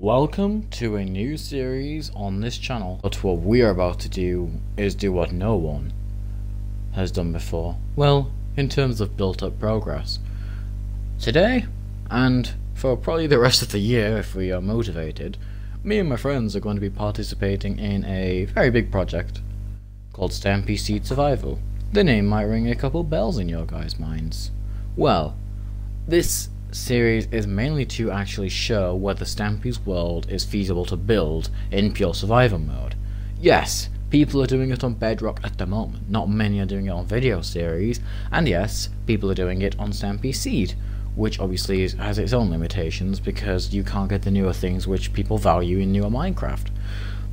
Welcome to a new series on this channel. But what we are about to do is do what no one has done before. Well, in terms of built up progress. Today, and for probably the rest of the year if we are motivated, me and my friends are going to be participating in a very big project called Stampy Seed Survival. The name might ring a couple bells in your guys' minds. Well, this series is mainly to actually show whether Stampy's world is feasible to build in pure survival mode. Yes, people are doing it on Bedrock at the moment, not many are doing it on video series, and yes, people are doing it on Stampy Seed, which obviously has its own limitations because you can't get the newer things which people value in newer Minecraft.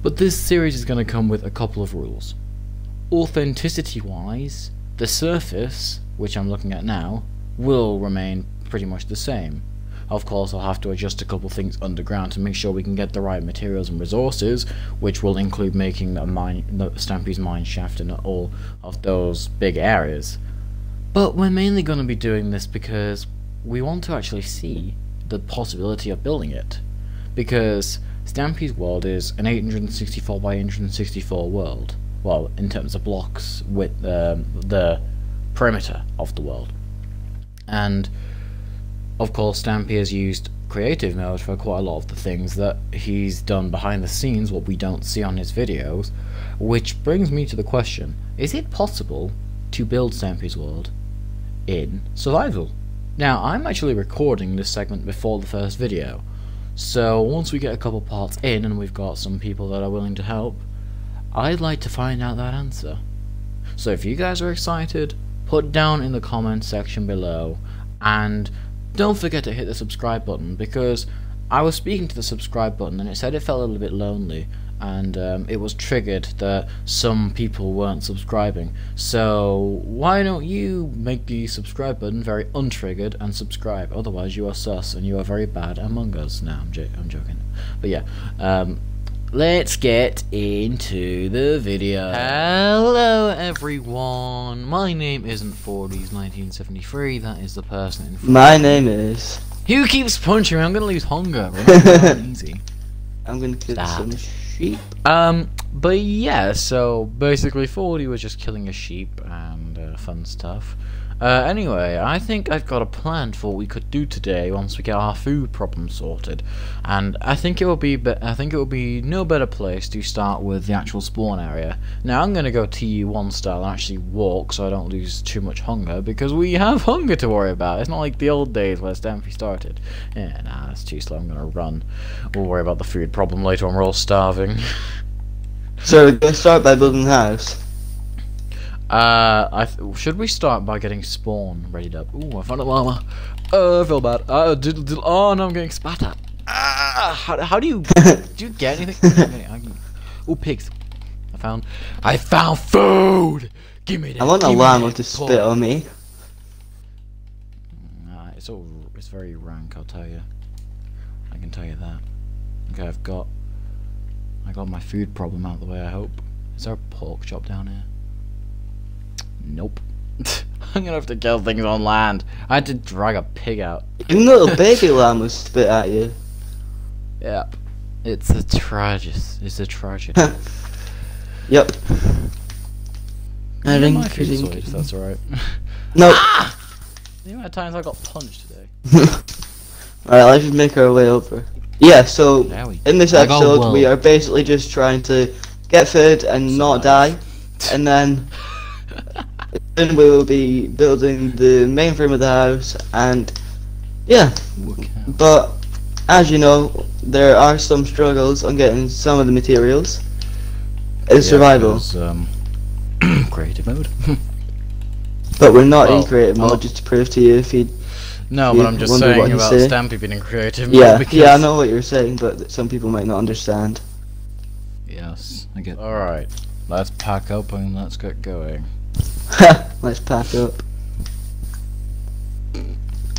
But this series is going to come with a couple of rules. Authenticity wise, the surface, which I'm looking at now, will remain pretty much the same. Of course, I'll have to adjust a couple things underground to make sure we can get the right materials and resources, which will include making the mine, the Stampy's mine shaft and all of those big areas. But we're mainly going to be doing this because we want to actually see the possibility of building it. Because Stampy's world is an 864 by 864 world. Well, in terms of blocks with um, the perimeter of the world. And of course, Stampy has used creative mode for quite a lot of the things that he's done behind the scenes, what we don't see on his videos, which brings me to the question, is it possible to build Stampy's world in survival? Now, I'm actually recording this segment before the first video, so once we get a couple parts in and we've got some people that are willing to help, I'd like to find out that answer. So if you guys are excited, put down in the comments section below, and don't forget to hit the subscribe button because I was speaking to the subscribe button and it said it felt a little bit lonely and um, it was triggered that some people weren't subscribing. So why don't you make the subscribe button very untriggered and subscribe? Otherwise, you are sus and you are very bad among us. Now I'm, joking. But yeah, um, let's get into the video. Hello, everyone. My name isn't 40s 1973. That is the person in front. My name is. Who keeps punching me? I'm gonna lose hunger. easy. I'm gonna kill Stop. some sheep. Um, but yeah, so basically 40 was just killing a sheep and uh, fun stuff. Uh, anyway, I think I've got a plan for what we could do today once we get our food problem sorted, and I think it will be, be I think it will be no better place to start with the actual spawn area. Now I'm gonna go TU1 style and actually walk so I don't lose too much hunger because we have hunger to worry about. It's not like the old days where Stampy started. Yeah, nah, that's too slow. I'm gonna run. We'll worry about the food problem later when we're all starving. So we're gonna start by building a house. Uh, should we start by getting spawn readied up? Ooh, I found a llama. Oh, I feel bad. Uh, diddle, diddle. Oh, no, I'm getting spat at. Ah, how, how do you do you get anything? Oh, pigs. I found. I found food. Give me that. I want a llama to pork. spit on me. Nah, it's all. It's very rank. I'll tell you. I can tell you that. Okay, I've got. I got my food problem out of the way. I hope. Is there a pork chop down here? Nope. I'm gonna have to kill things on land. I had to drag a pig out. Even little baby llamas spit at you. Yep. It's a tragedy. It's a tragedy. Yep. Can you get my Ring, food ring, sorted, if that's alright. No. Ah! the amount of times I got punched today. Alright, let's just make our way over. Yeah, so in this I got episode we are basically just trying to get food and not die. And then then we will be building the main frame of the house and yeah. But as you know, there are some struggles on getting some of the materials. It's survival. um, creative mode. But we're not Well, in creative mode I'll- just to prove to you if you no, You but I'm just wonder what saying he's about saying? Stampy being in creative Yeah, mode because yeah, I know what you're saying, but some people might not understand. Yes, I get. All right, let's pack up and let's get going. Let's pack up.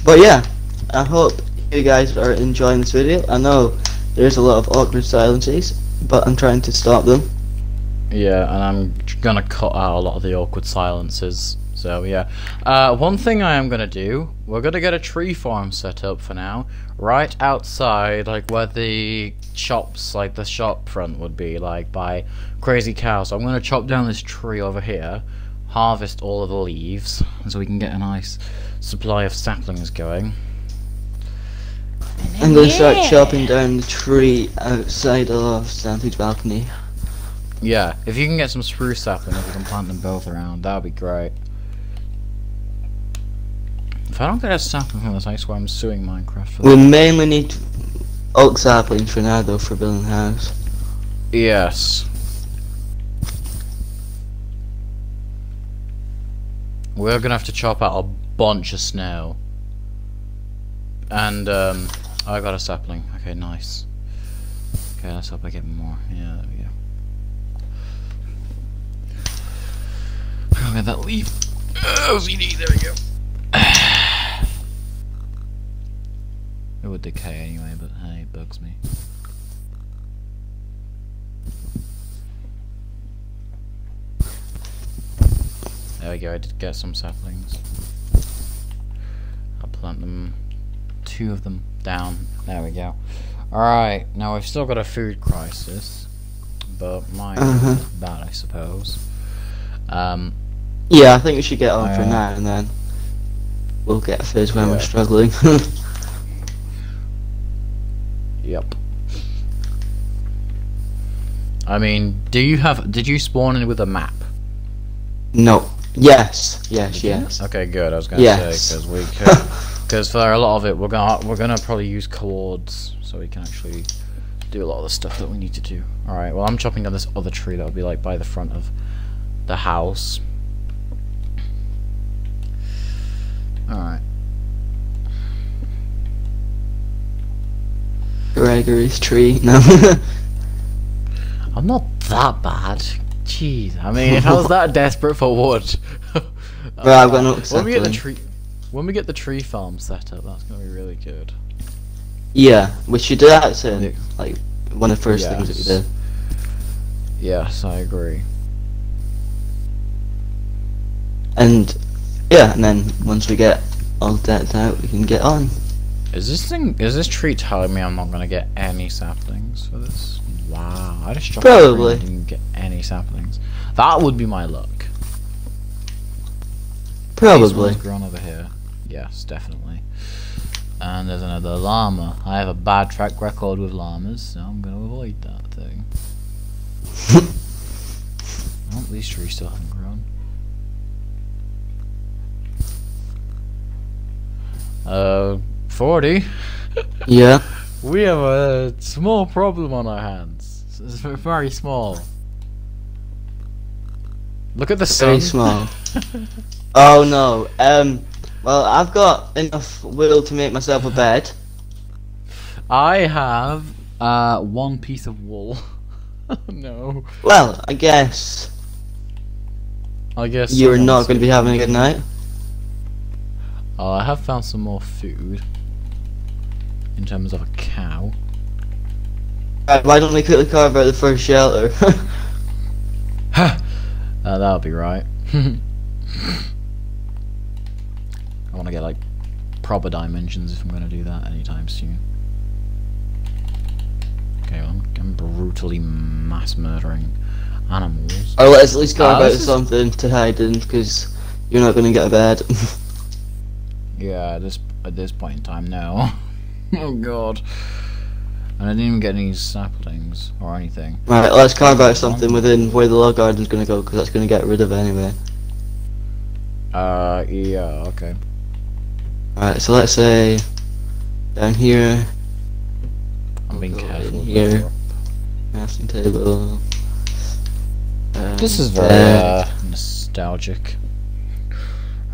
But yeah, I hope you guys are enjoying this video. I know there's a lot of awkward silences, but I'm trying to stop them. Yeah, and I'm gonna cut out a lot of the awkward silences So yeah, uh, one thing I am gonna do, we're gonna get a tree farm set up for now, right outside, like where the shops, like the shop front would be, like by Crazy Cow. So I'm gonna chop down this tree over here, harvest all of the leaves, so we can get a nice supply of saplings going. I'm gonna start chopping down the tree outside of Santa's balcony. Yeah, if you can get some spruce saplings, we can plant them both around. That would be great. If I don't get a sapling from this, I swear I'm suing Minecraft for We mainly need oak saplings for now, though, for building a house. Yes. We're gonna have to chop out a bunch of snow. And, um, I got a sapling. Okay, nice. Okay, let's hope I get more. Yeah, there we go. I'll that leaf. Oh, CD, there we go. it would decay anyway, but hey, it bugs me. There we go, I did get some saplings. I'll plant them, two of them down. There we go. Alright, now we've still got a food crisis, but mine Uh-huh. is bad, I suppose. Um, Yeah, I think we should get on for Uh, now, and then we'll get food when we're struggling. yep. I mean, do you have, did you spawn in with a map? no. Yes. Yes. Yes. Okay, good. I was gonna Yes. say because we could, because for a lot of it, we're gonna we're gonna probably use coords so we can actually do a lot of the stuff that we need to do. All right. Well, I'm chopping down this other tree that will be like by the front of the house. All right. Gregory's tree. No. I'm not that bad. Jeez. I mean, if I was that desperate for wood. Right, I've got no When we get the tree, when we get the tree farm set up, that's gonna be really good. yeah, we should do that soon. Yeah. Like one of the first things that we Yes. do. Yes, I agree. And yeah, and then once we get all that out, we can get on. Is this thing? Is this tree telling me I'm not gonna get any saplings for this? Wow, I just a tree and didn't get any saplings. That would be my luck. Probably. grown over here. Yes, definitely. And there's another llama. I have a bad track record with llamas, so I'm gonna avoid that thing. Oh, these trees still haven't grown. Uh, 40. yeah. We have a small problem on our hands. It's very small. Look at the sun. Very small. Oh no. Um. Well, I've got enough will to make myself a bed. I have uh one piece of wool. no. Well, I guess I guess you're not going to be having a good night. Oh, I have found some more food. In terms of a cow. Why don't we quickly carve out the first shelter? uh, that'll be right. I want to get like proper dimensions if I'm going to do that anytime soon. Okay, well, I'm, brutally mass murdering animals. or let's at least carve Ah, out something to hide in, because you're not going to get a bed. Yeah, at this at this point in time, no. oh god. And I didn't even get any saplings or anything. right, let's carve out something within where the log garden's going to go, because that's going to get rid of it anyway. Uh, yeah, okay. Alright, so let's say down here, I'm being careful. here. crafting table. um, This is very uh, nostalgic.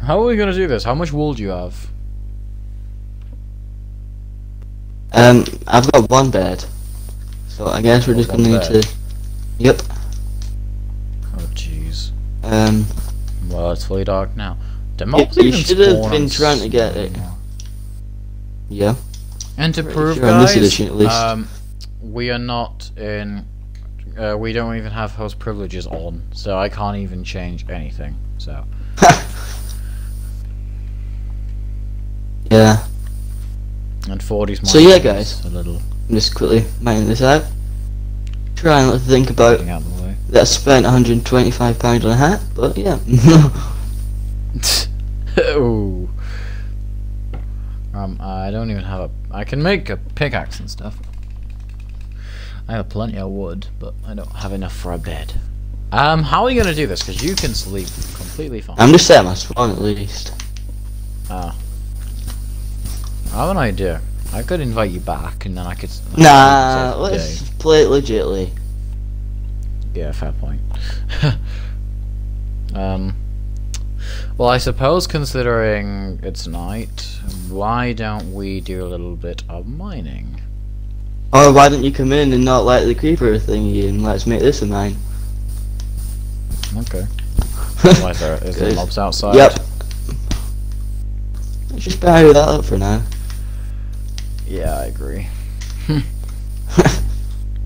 How are we gonna do this? How much wool do you have? Um, I've got one bed. So I guess we're just gonna need to... Yep. Oh jeez. Um... Well, it's fully dark now. The you, should have been trying to get it. Now. Yeah. And to prove, sure guys, edition, um, we are not in... Uh, we don't even have host privileges on, so I can't even change anything, so... yeah. And 40's So yeah, guys. A little I'm just quickly mining this out. Trying not to think about getting out the way. that I spent 125 pounds on a hat, but yeah. oh. Um, I don't even have a. I can make a pickaxe and stuff. I have plenty of wood, but I don't have enough for a bed. Um, how are you gonna do this? Because you can sleep completely fine. I'm just setting my spawn at least. Ah. I have an idea. I could invite you back, and then I could. I Nah, the day. let's play it legitly. Yeah, fair point. um, well, I suppose considering it's night, why don't we do a little bit of mining? Or why don't you come in and not let the creeper thingy and let's make this a mine? Okay. Why is there, is there mobs outside? Yep. Let's just bury that up for now. Yeah, I agree.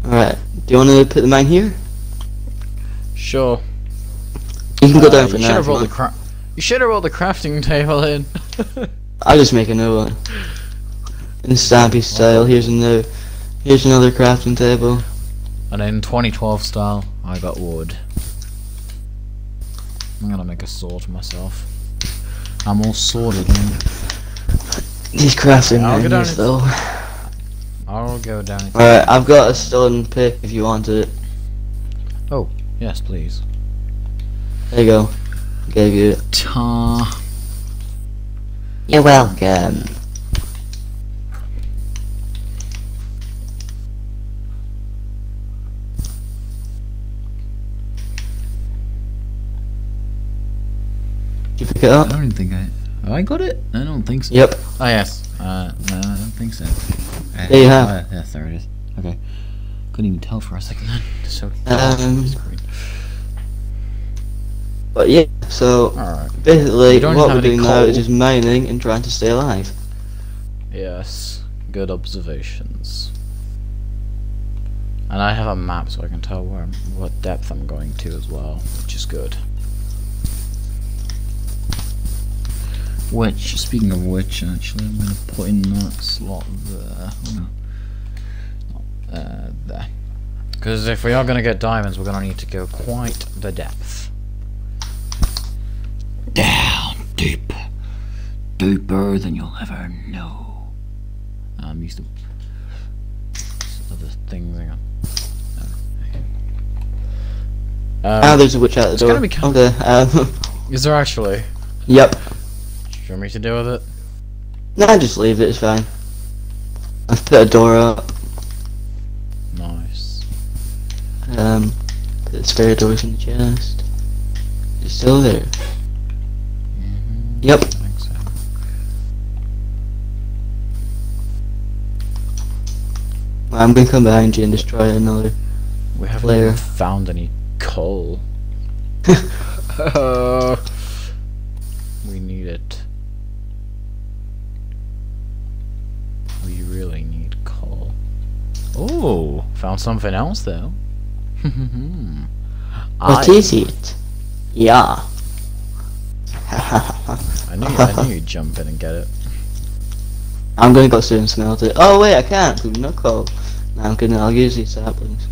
Alright, do you want to put the mine here? Sure. You can go Uh, down for you now. should have you rolled the cra- You should have rolled the crafting table in. I'll just make a new one. In Stampy style, here's another, here's another crafting table. and in 2012 style, I got wood. I'm gonna make a sword myself. I'm all sworded now. These crafting I'll menus though. I'll go down. Alright, I've got a stone pick if you want it. Oh, yes, please. There you go. Gave you it. Ta. You're welcome. Did you pick it up? I don't think I. Have I got it? I don't think so. Yep. Oh yes. Uh, no, I don't think so. Uh, There you have. oh, yes, there it is. Okay. Couldn't even tell for a second then. So. Um, But yeah, so Alright. basically what we're doing now is just mining and trying to stay alive. Yes. Good observations. And I have a map so I can tell where I'm, what depth I'm going to as well, which is good. Which, speaking of which, actually, I'm going to put in that slot there. Oh, no. Uh, there. Because if we are going to get diamonds, we're going to need to go quite the depth. Down deep. Deeper than you'll ever know. I'm used to other things. Hang on. Um, ah, there's a witch out the it's door. gonna be kind- okay. Um, is there actually? yep. Do you want me to deal with it? Nah, just leave it. It's fine. I've put a door up. Nice. Um, the spare doors in the chest. It's still there. Yep. I think so. I'm gonna come behind you and destroy another. We haven't even found any coal. we need it. Found something else though. What I, is it? Yeah. I knew I knew you'd jump in and get it. I'm gonna go soon and smelt it. Oh wait, I can't. no coal. Now I'm gonna. I'll use these saplings.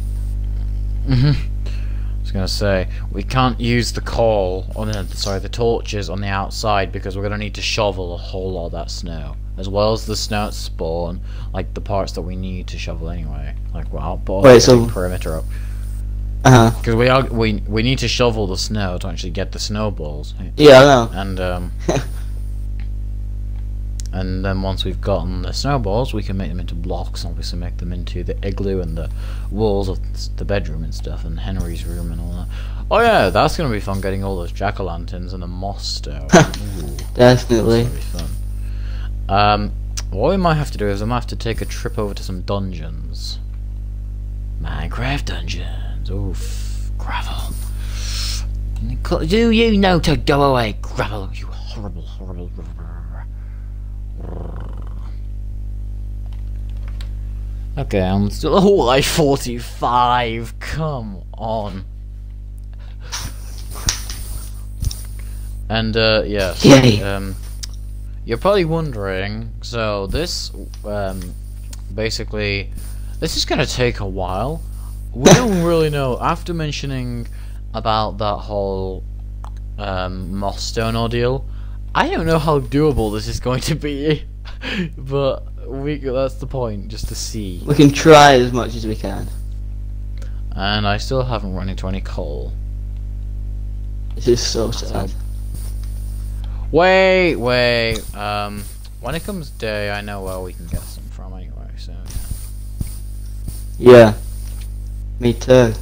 hmm I was gonna say we can't use the coal on the sorry the torches on the outside because we're gonna need to shovel a whole lot of that snow as well as the snow spawn, like the parts that we need to shovel anyway. Like well, I'll put Wait, so- perimeter up Uh huh. because we are we we need to shovel the snow to actually get the snowballs Yeah, I know. and um. And then once we've gotten the snowballs, we can make them into blocks. and Obviously, make them into the igloo and the walls of the bedroom and stuff, and Henry's room and all that. Oh yeah, that's gonna be fun. Getting all those jack o' lanterns and the moss stone. Definitely. that'll be fun. Um, what we might have to do is I might have to take a trip over to some dungeons. Minecraft dungeons. Oof, gravel. Do you know to go away, gravel? You horrible, horrible. Okay, I'm still oh, like 45. Come on. And uh, yes. Yay. Um, you're probably wondering. So this, um, basically, this is gonna take a while. We don't really know. After mentioning about that whole um, moss stone ordeal, I don't know how doable this is going to be. but we—that's the point, just to see. We can try as much as we can. And I still haven't run into any coal. This is so sad. Wait, wait. Um, when it comes day, I know where we can get some from anyway. So Yeah. Me too.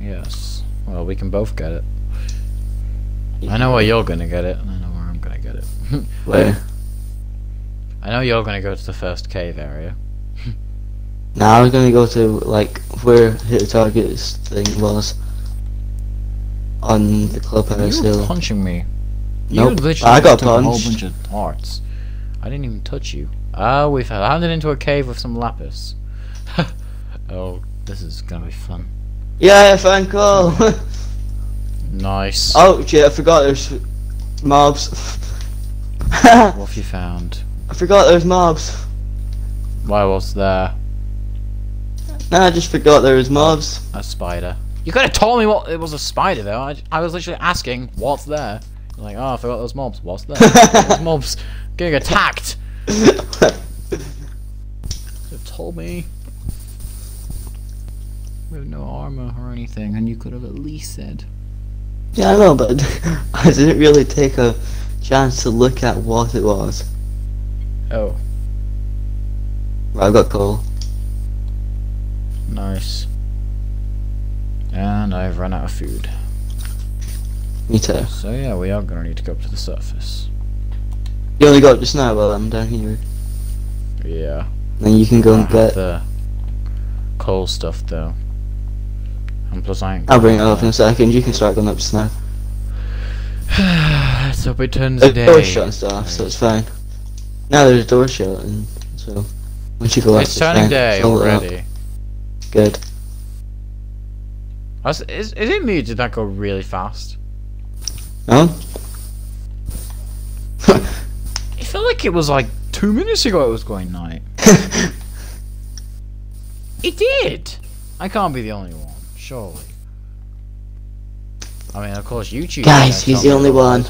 yes. Well, we can both get it. I know where you're gonna get it, and I know where I'm gonna get it. Where? I know you're gonna go to the first cave area. Now I was gonna go to like where hit the targets thing was on the clubhouse hill. punching me. Nope, You literally I got took a whole bunch of hearts. I didn't even touch you. Oh, we've landed into a cave with some lapis. oh, this is gonna be fun. Yeah, Franco. Nice. oh shit! I forgot there's mobs. What have you found? I forgot there's mobs. Why was there Nah, I just forgot there was mobs. a spider? You could have told me what it was a spider though. I, I was literally asking what's there. Like, oh, I forgot those mobs. What's that? those mobs getting attacked. Have told me. We have no armor or anything, and you could have at least said. yeah, I know, but I didn't really take a chance to look at what it was. Oh, Right, I've got coal. nice. And I've run out of food. Me too. So yeah, we are gonna need to go up to the surface. You only got just now, well um, I'm down here. Yeah. Then you can go I and get. the coal stuff though. And plus I ain't I'll bring it up in a second. You can start going up just now. Let's hope it turns The a day. door's shut and stuff, so it's fine. Now there's a door shut, and so once you go up, It's turning day Fill it up. already. Good. Was- Is, is it me? Did that go really fast? No? I felt like it was like two minutes ago. It was going night. It did. I can't be the only one, surely. I mean, of course, YouTube. Guys, he's the only one.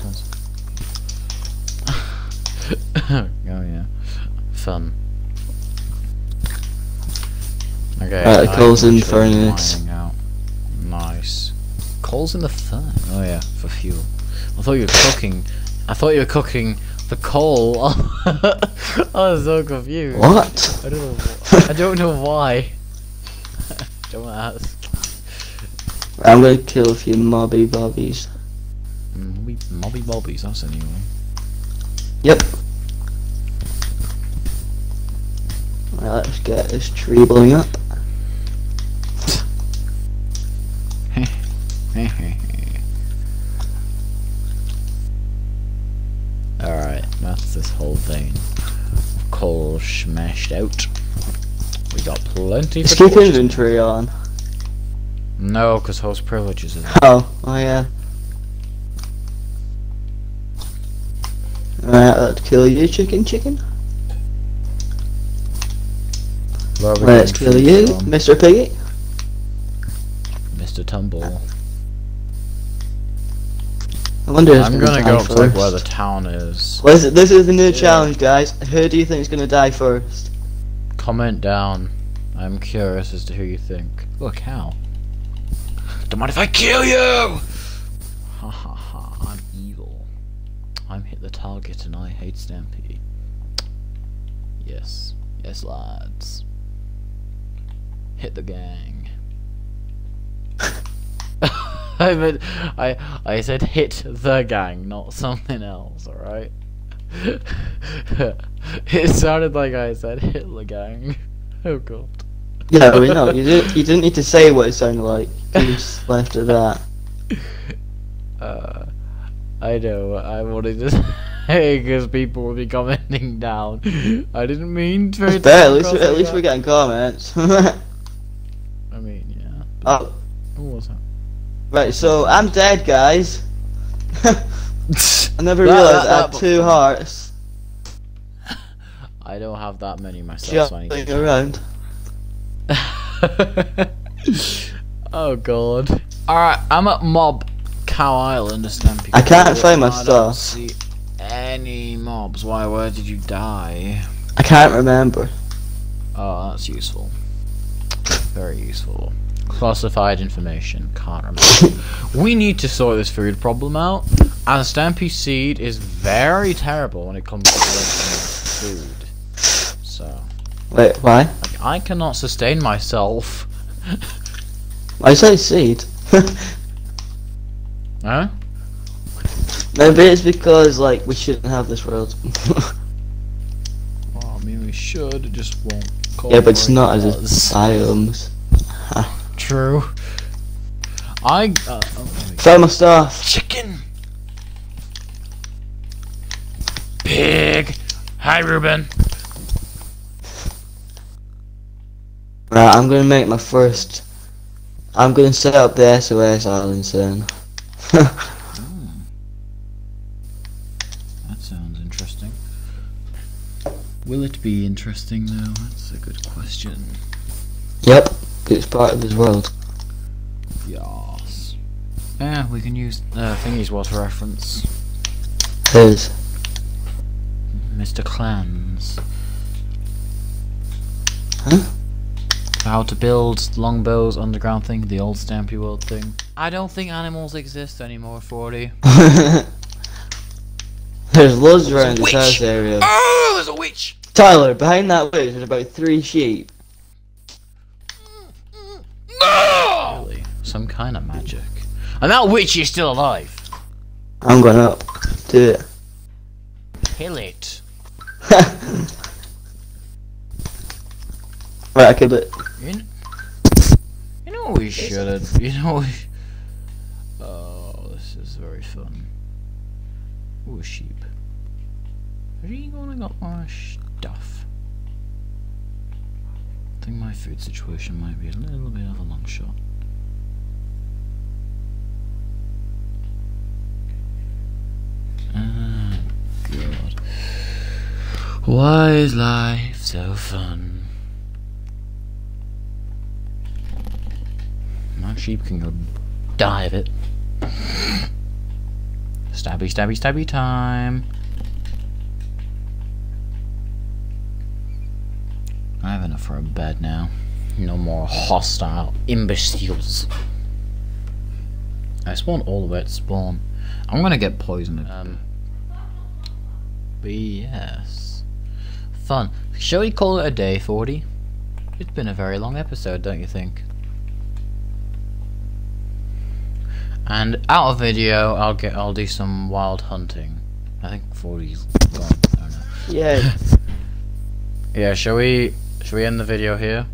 oh yeah, fun. Okay. Uh, right, I'm in literally furnace. mining. Nice. Coal's in the furnace. Oh yeah, for fuel. I thought you were cooking. I thought you were cooking the coal. I was so confused. what? I don't know. wh- I don't know why. don't ask. I'm gonna kill a few mobby bobbies. Mobby, mobby bobbies. That's a new one. Yep. Right, let's get this tree blowing up. This whole thing. Coal smashed out. We got plenty for keep inventory on. No, because host privileges is Oh, oh yeah. Alright, let's kill you, chicken chicken. Let's kill you, from? Mr. Piggy. Mr. Tumble. I wonder who's I'm gonna, gonna go up to like where the town is. Well, this, this is the new Yeah. challenge, guys. Who do you think is gonna die first? Comment down. I'm curious as to who you think. Look, how? Don't mind if I kill you! Ha ha ha, I'm evil. I'm hit the target and I hate Stampy. Yes. Yes, lads. Hit the gang. I meant, I, I said hit the gang, not something else, alright? it sounded like I said hit the gang. Oh god. Yeah, we know. You didn't. You didn't need to say what it sounded like. You just left it at that. Uh, I know. I wanted to say because people will be commenting down. I didn't mean It's to better. At least, at least we're getting comments. I mean, yeah. oh, Who was that? Right. So I'm dead, guys. I never That- realised that- I had two hearts. I don't have that many myself, so I need to around. oh god. Alright, I'm at Mob Cow Island, Stampy. I can't find my I stuff. see any mobs. Why, where did you die? I can't remember. Oh, that's useful. Very useful. Classified information. Can't remember. we need to sort this food problem out. And Stampy Seed is very terrible when it comes to food. So, Wait, why? like, I cannot sustain myself. I say seed. Huh? Maybe it's because like we shouldn't have this world. Well, I mean, we should. It just won't. yeah, but it's not as cooperate if us. biomes. True. I. Uh, oh, there we go. Found my stuff. Chicken. Pig. Hi, Ruben. Right, I'm gonna make my first. I'm gonna set up the SOS island soon. That sounds interesting. Will it be interesting though? That's a good question. yep, it's part of his world. Yes. Yeah, we can use uh, Thingy's water reference. His. Mr. Clans. Huh? How to build longbows underground thing, the old Stampy World thing. I don't think animals exist anymore, 40. There's loads around this house area. Oh, there's a witch! Tyler, behind that witch, there's about three sheep. Some kind of magic. And that witch is still alive. I'm going up. Do it. Kill it. right, I killed it. You know, you know we should have. You know we. Oh, this is very fun. Ooh, a sheep. Have you gonna got my stuff? I think my food situation might be a little bit of a long shot. Why is life so fun? My sheep can go die of it. Stabby, stabby, stabby time. I have enough for a bed now. No more hostile imbeciles. I spawn all the way at spawn. I'm gonna get poisoned. Um. But yes. Fun. Shall we call it a day, 40? It's been a very long episode, don't you think? And out of video, I'll get I'll do some wild hunting. I think 40's gone. I don't know. Yeah. Yeah, shall we shall we end the video here?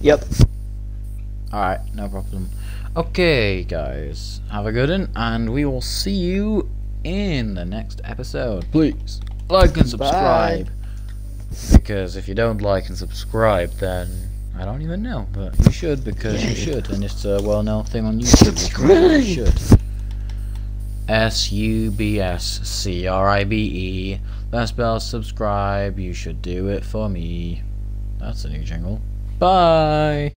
yep. Alright, no problem. Okay, guys, have a good one, and we will see you in the next episode. Please like and subscribe. Because if you don't like and subscribe, then I don't even know, but you should because you should, and it's a well-known thing on YouTube. Subscribe. You should. S U B S C R I B E. That spells subscribe. You should do it for me. That's a new jingle. Bye.